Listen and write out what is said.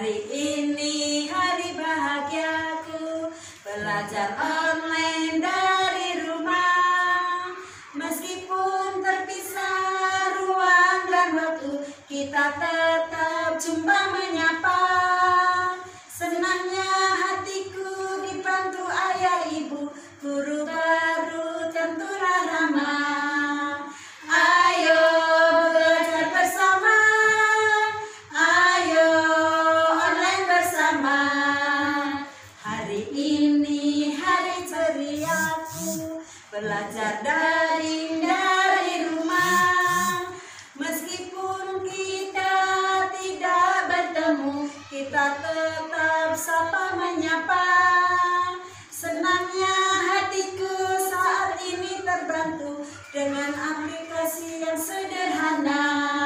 Hari ini hari bahagiaku. Belajar online dari rumah. Meskipun terpisah ruang dan waktu Kita tetap jumpa Belajar daring dari rumah. Meskipun kita tidak bertemu Kita tetap sapa menyapa. Senangnya hatiku saat ini terbantu Dengan aplikasi yang sederhana